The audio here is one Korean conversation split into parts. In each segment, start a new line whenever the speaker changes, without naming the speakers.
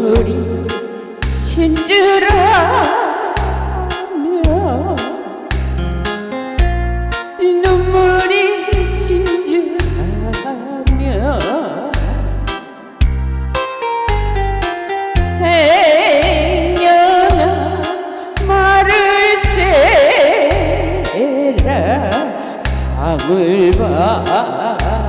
눈물이 진주라며 이 눈물이 진주라며 행여나 말을 세라 방울 방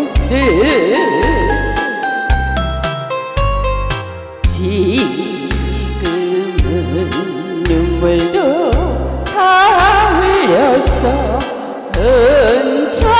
것을 지금은 눈물도 다 흘렸어 흔적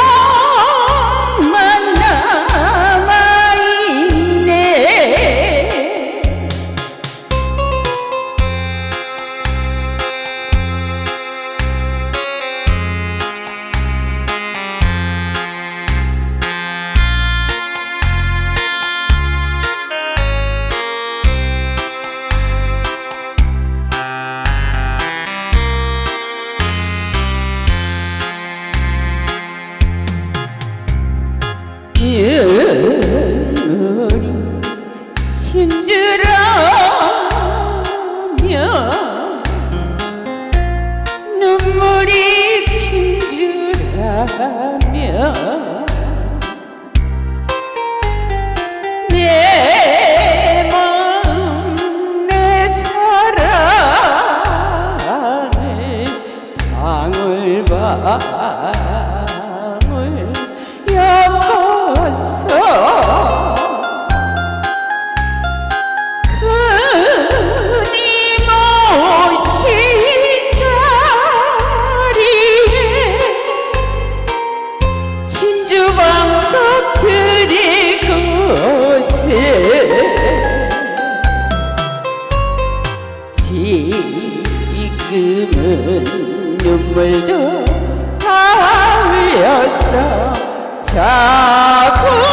눈물이 진주라며 눈물이 진주라며 내 마음 내 사랑을 방울 방 지금은 눈물도 다 흘렸어 자꾸